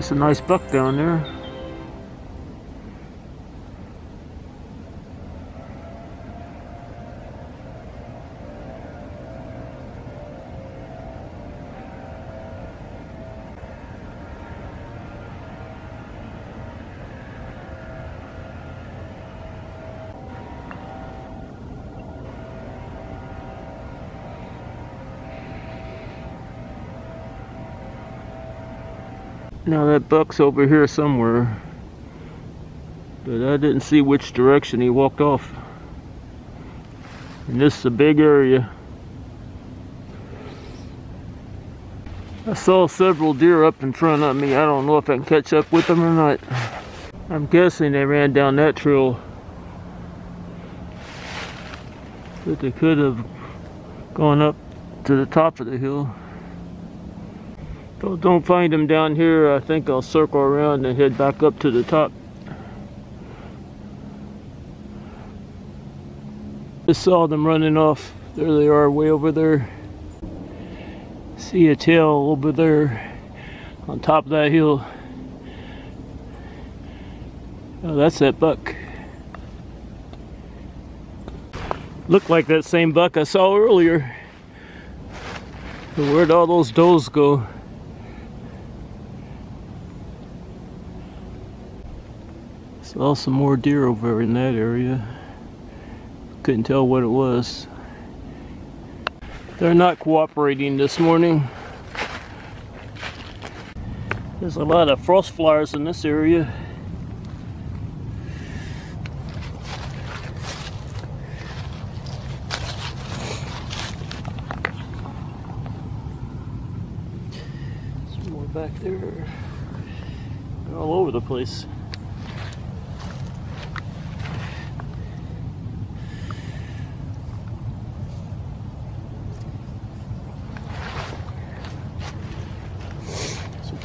There's a nice buck down there. Now that buck's over here somewhere. But I didn't see which direction he walked off. And this is a big area. I saw several deer up in front of me. I don't know if I can catch up with them or not. I'm guessing they ran down that trail. But they could have gone up to the top of the hill. Don't find them down here, I think I'll circle around and head back up to the top. Just saw them running off. There they are way over there. See a tail over there on top of that hill. Oh, that's that buck. Looked like that same buck I saw earlier. Where'd all those does go? Saw some more deer over in that area. Couldn't tell what it was. They're not cooperating this morning. There's a lot of frost flowers in this area. Some more back there. All over the place.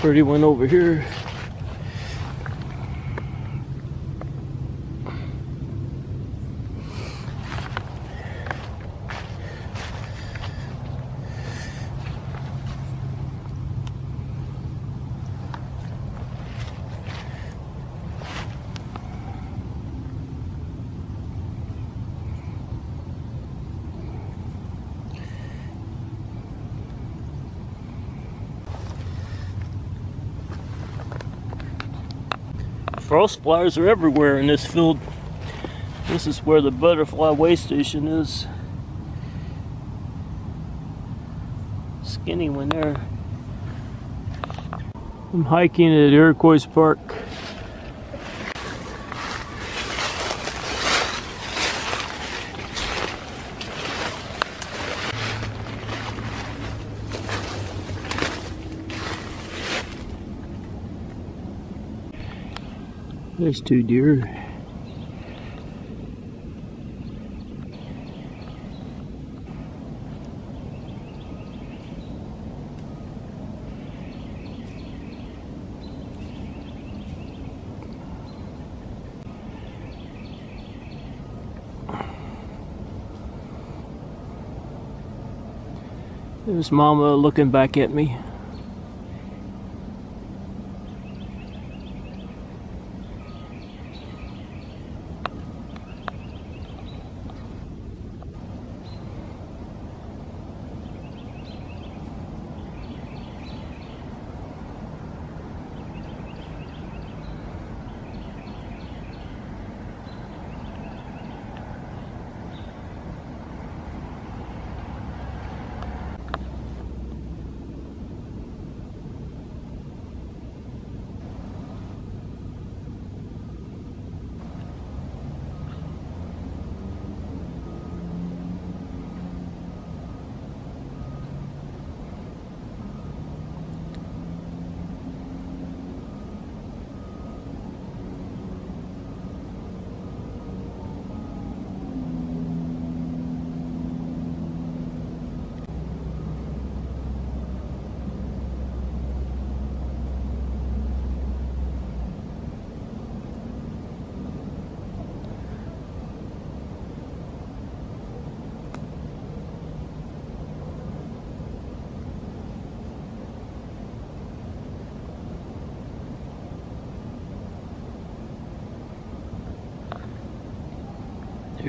Pretty one over here. Frost flies are everywhere in this field. This is where the butterfly way station is. Skinny one there. I'm hiking at Iroquois Park. There's two deer. There's Mama looking back at me.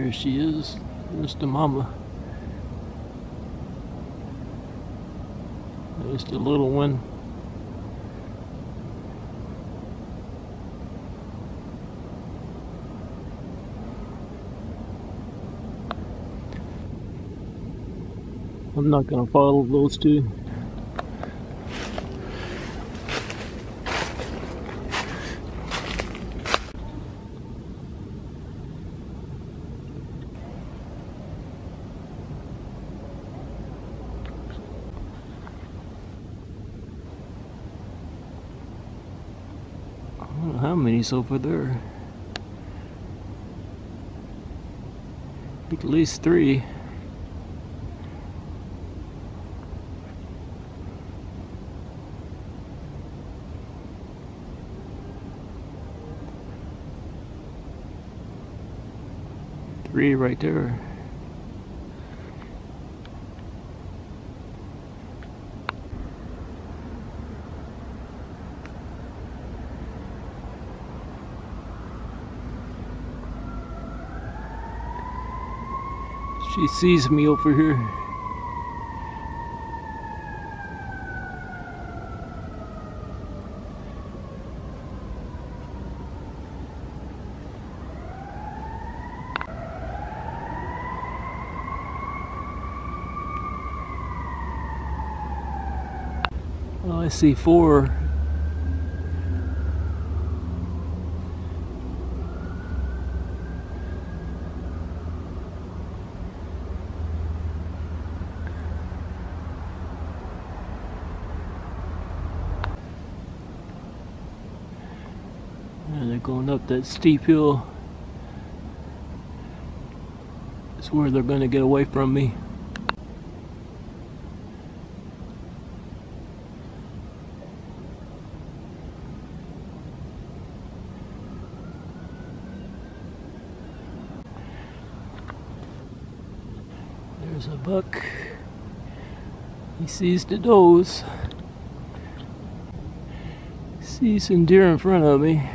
There she is. There's the mama. There's the little one. I'm not gonna follow those two. I don't many's over there. At least three. Three right there. She sees me over here. Oh, I see four. And they're going up that steep hill. is where they're going to get away from me. There's a buck. He sees the does. Sees some deer in front of me.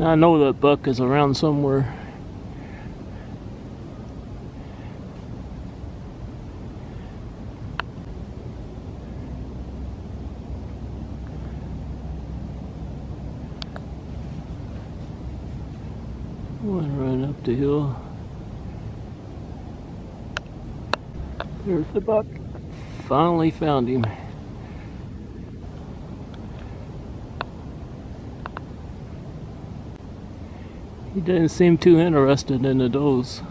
Now I know that buck is around somewhere. One run up the hill. There's the buck. Finally found him. He doesn't seem too interested in the does.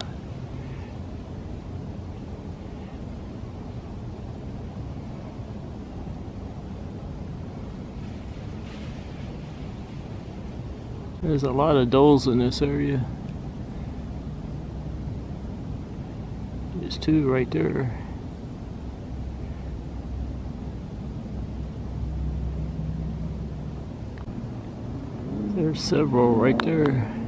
There's a lot of does in this area. There's two right there. There's several right there.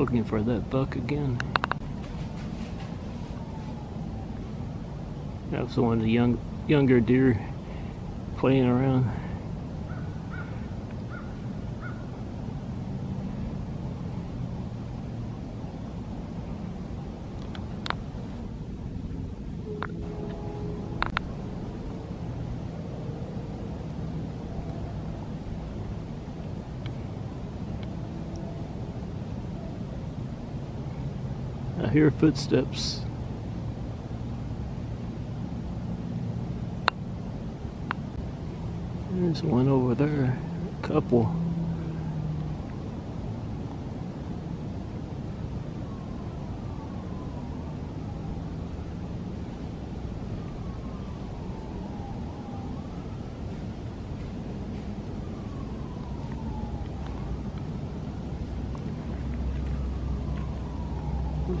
Looking for that buck again. That's one of the young younger deer playing around. I hear footsteps. There's one over there. A couple.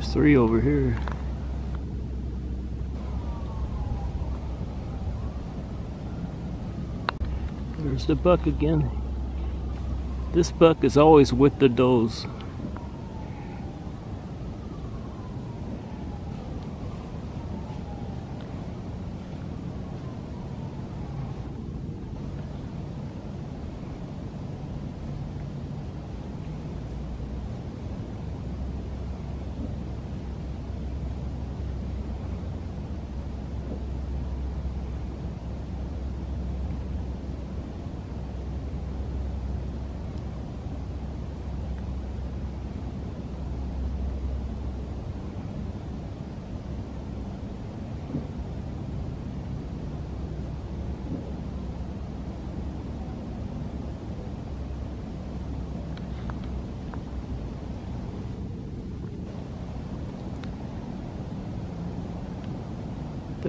There's three over here. There's the buck again. This buck is always with the does.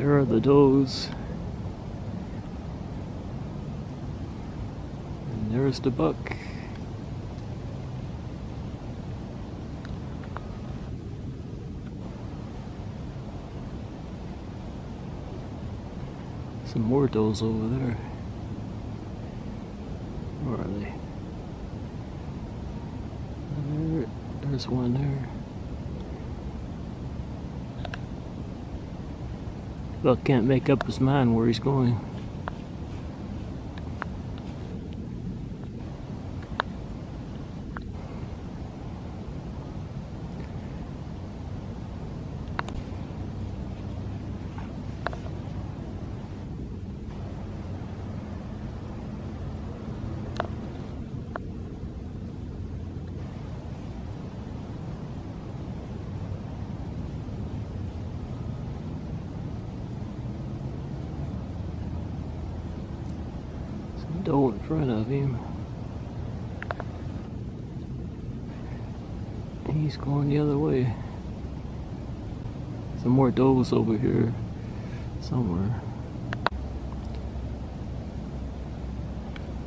There are the does. And there's the buck. Some more does over there. Where are they? There, there's one there. Buck can't make up his mind where he's going. Doe in front of him. He's going the other way. Some more does over here somewhere.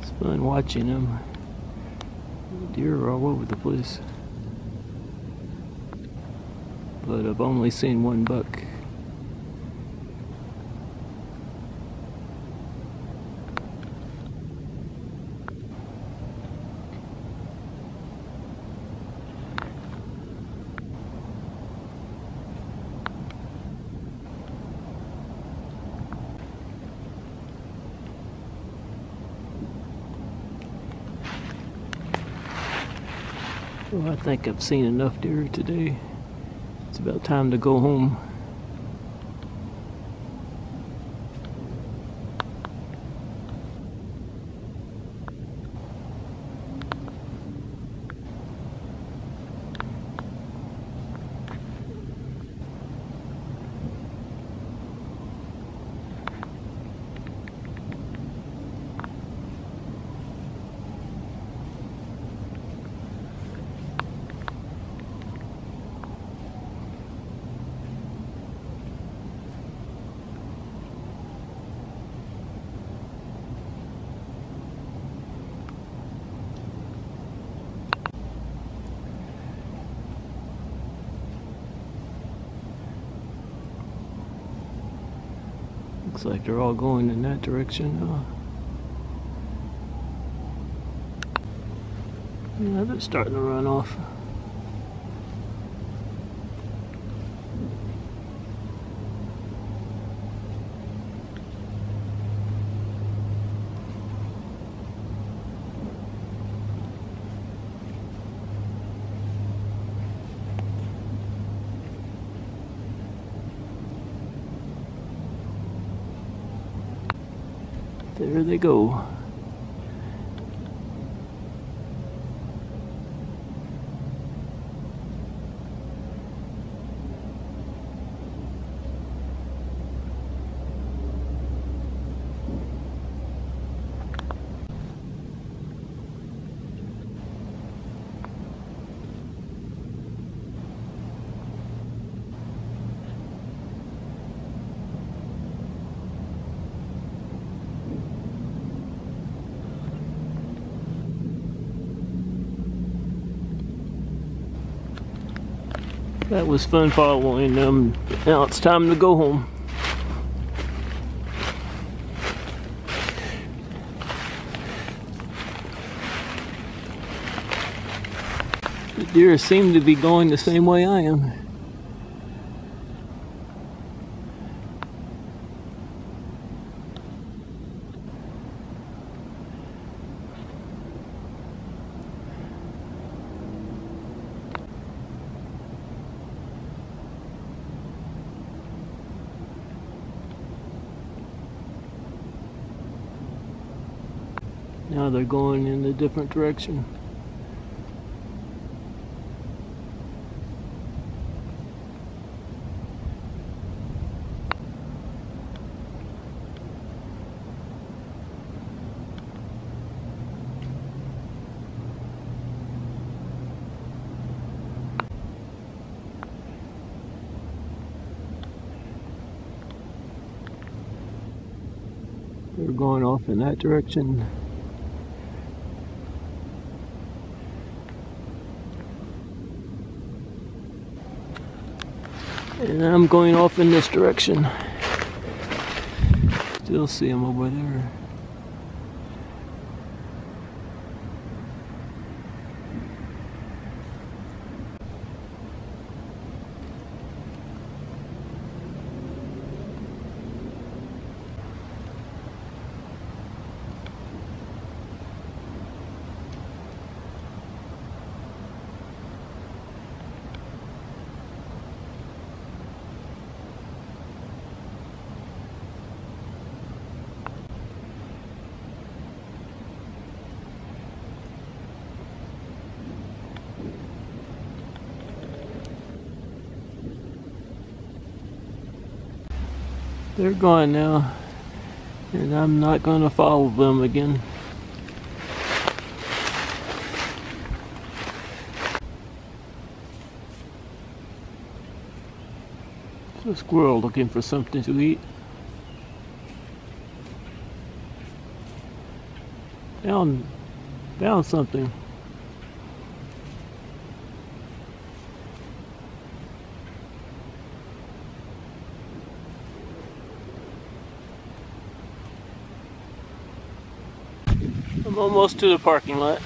It's fun watching them. Deer are all over the place. But I've only seen one buck. Well, I think I've seen enough deer today. It's about time to go home. Like they're all going in that direction now. Yeah, they're starting to run off. There they go. That was fun following them. Now it's time to go home. The deer seem to be going the same way I am. Going in a different direction. They're going off in that direction. And I'm going off in this direction. Still see them over there. They're gone now. And I'm not going to follow them again. It's a squirrel looking for something to eat. Found, found something. Almost to the parking lot.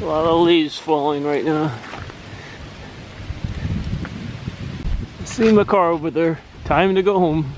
A lot of leaves falling right now. I see my car over there. Time to go home.